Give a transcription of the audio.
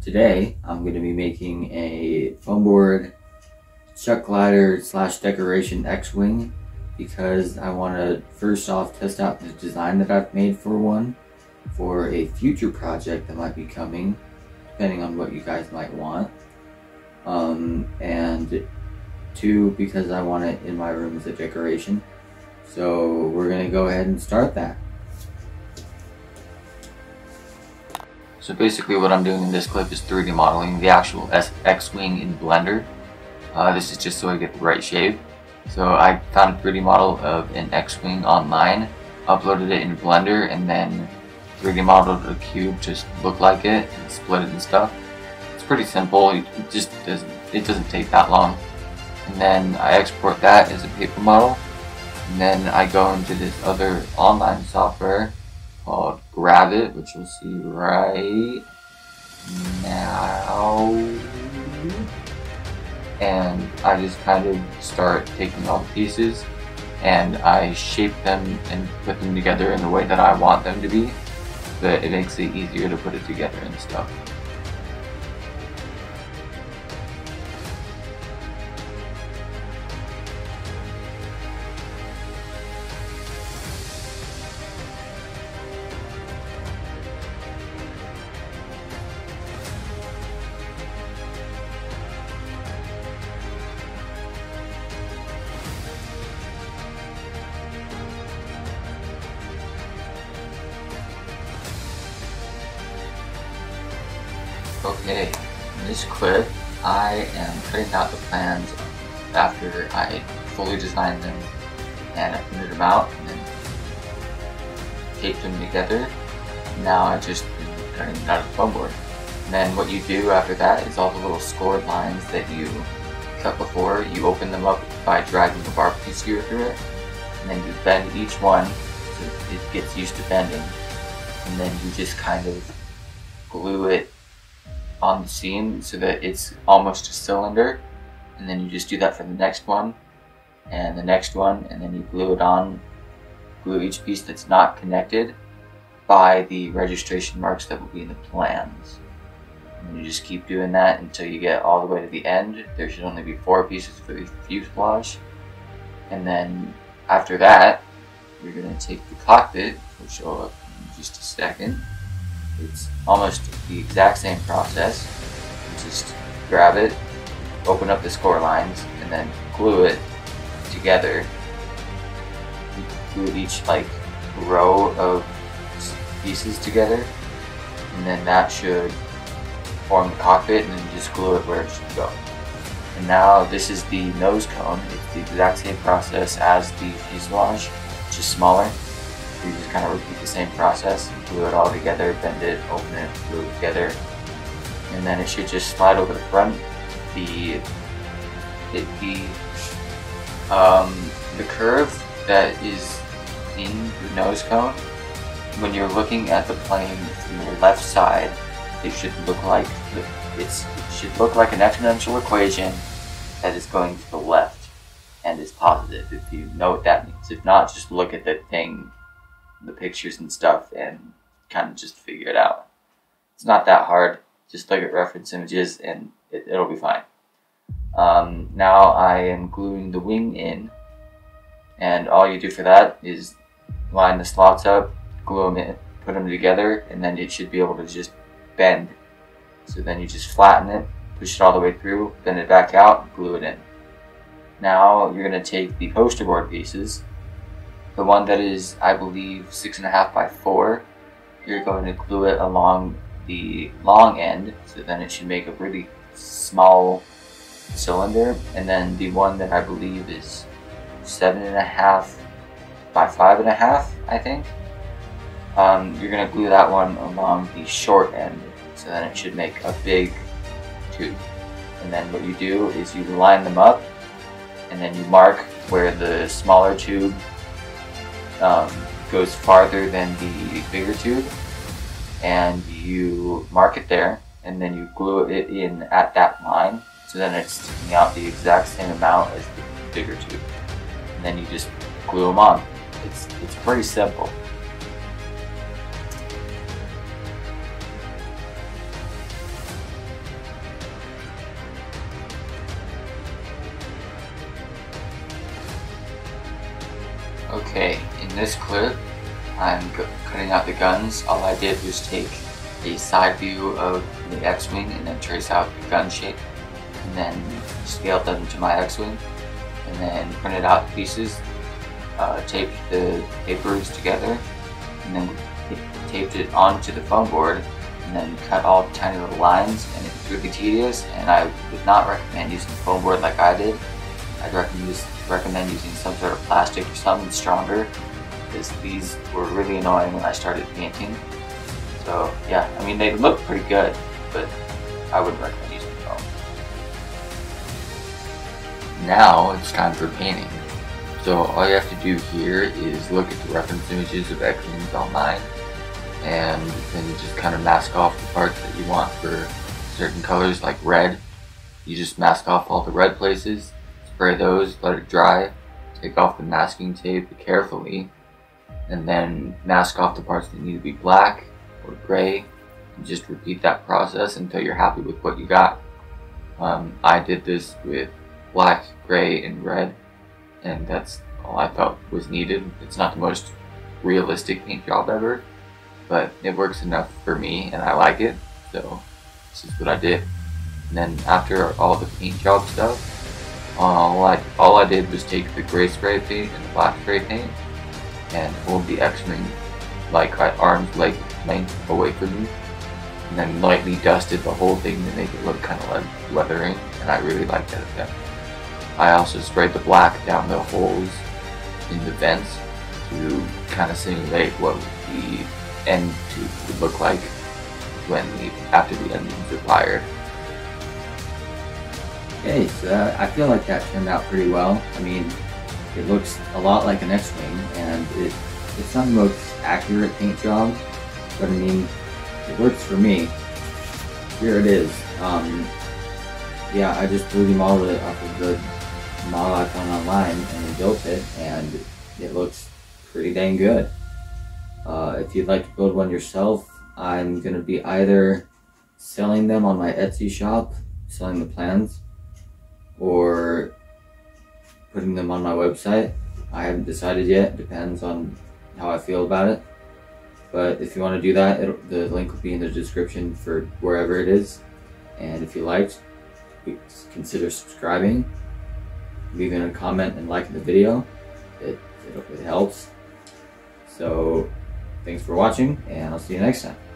Today, I'm going to be making a foam board chuck glider slash decoration X-Wing because I want to first off test out the design that I've made for one for a future project that might be coming, depending on what you guys might want. Um, and two, because I want it in my room as a decoration. So we're going to go ahead and start that. So basically what I'm doing in this clip is 3D modeling the actual X-Wing in Blender. Uh, this is just so I get the right shape. So I found a 3D model of an X-Wing online, uploaded it in Blender, and then 3D modeled a cube to look like it, and split it and stuff. It's pretty simple, it just doesn't, it doesn't take that long. And then I export that as a paper model, and then I go into this other online software called Gravit, which you'll see right now. And I just kind of start taking all the pieces and I shape them and put them together in the way that I want them to be that it makes it easier to put it together and stuff. Okay, in this clip, I am cutting out the plans after I fully designed them and I printed them out and then taped them together. Now I just cutting it out of the foam board. And then what you do after that is all the little scored lines that you cut before, you open them up by dragging the barbecue skewer through it. And then you bend each one so it gets used to bending. And then you just kind of glue it on the seam so that it's almost a cylinder and then you just do that for the next one and the next one and then you glue it on glue each piece that's not connected by the registration marks that will be in the plans. And you just keep doing that until you get all the way to the end. There should only be four pieces for the fuselage. And then after that you're going to take the cockpit which will show up in just a second it's almost the exact same process. You just grab it, open up the score lines, and then glue it together. You glue each like row of pieces together, and then that should form the cockpit, and then just glue it where it should go. And now this is the nose cone. It's the exact same process as the fuselage, just smaller. You just kind of repeat the same process, glue it all together, bend it, open it, glue it together, and then it should just slide over the front. The it the um, the curve that is in the nose cone, when you're looking at the plane from the left side, it should look like it's it should look like an exponential equation that is going to the left and is positive. If you know what that means, if not, just look at the thing the pictures and stuff and kind of just figure it out. It's not that hard. Just look at reference images and it, will be fine. Um, now I am gluing the wing in and all you do for that is line the slots up, glue them in, put them together and then it should be able to just bend. So then you just flatten it, push it all the way through, bend it back out, glue it in. Now you're going to take the poster board pieces the one that is, I believe, six and a half by four, you're going to glue it along the long end, so then it should make a really small cylinder. And then the one that I believe is seven and a half by five and a half, I think. Um, you're going to glue that one along the short end, so then it should make a big tube. And then what you do is you line them up, and then you mark where the smaller tube um, goes farther than the bigger tube and you mark it there and then you glue it in at that line so then it's sticking out the exact same amount as the bigger tube. And then you just glue them on. It's it's pretty simple Okay, in this clip, I'm cutting out the guns. All I did was take a side view of the X-Wing and then trace out the gun shape and then scaled them to my X-Wing and then printed out pieces, uh, taped the papers together and then taped it onto the foam board and then cut all the tiny little lines and it's really tedious and I would not recommend using foam board like I did. I'd recommend, recommend using some sort of plastic or something stronger because these were really annoying when I started painting. So yeah, I mean they look pretty good, but I wouldn't recommend using foam. Now it's time for painting. So all you have to do here is look at the reference images of X-Wings online and then just kind of mask off the parts that you want for certain colors like red. You just mask off all the red places, spray those, let it dry, take off the masking tape carefully, and then mask off the parts that need to be black or gray, and just repeat that process until you're happy with what you got. Um, I did this with black, gray, and red, and that's all I felt was needed. It's not the most realistic paint job ever, but it works enough for me and I like it, so this is what I did. And then after all the paint job stuff, Uh, all I, all I did was take the gray spray paint and the black spray paint and hold the X-Wing like at arm's length, length away from me and then lightly dusted the whole thing to make it look kind of like weathering and I really like that effect. I also sprayed the black down the holes in the vents to kind of simulate what the end tube would look like when the after the engines are fired. Okay, so I feel like that turned out pretty well. I mean, it looks a lot like an X-Wing, and it, it's not the most accurate paint job, but I mean, it works for me. Here it is. Um, yeah, I just blew the model off of the model I found online and built it, and it looks pretty dang good. Uh, if you'd like to build one yourself, I'm going to be either selling them on my Etsy shop, selling the plans, or putting them on my website. I haven't decided yet, depends on how I feel about it. But if you want to do that, the link will be in the description for wherever it is. And if you liked, consider subscribing, leaving a comment and liking the video. It, it, it helps. So Thanks for watching, and I'll see you next time.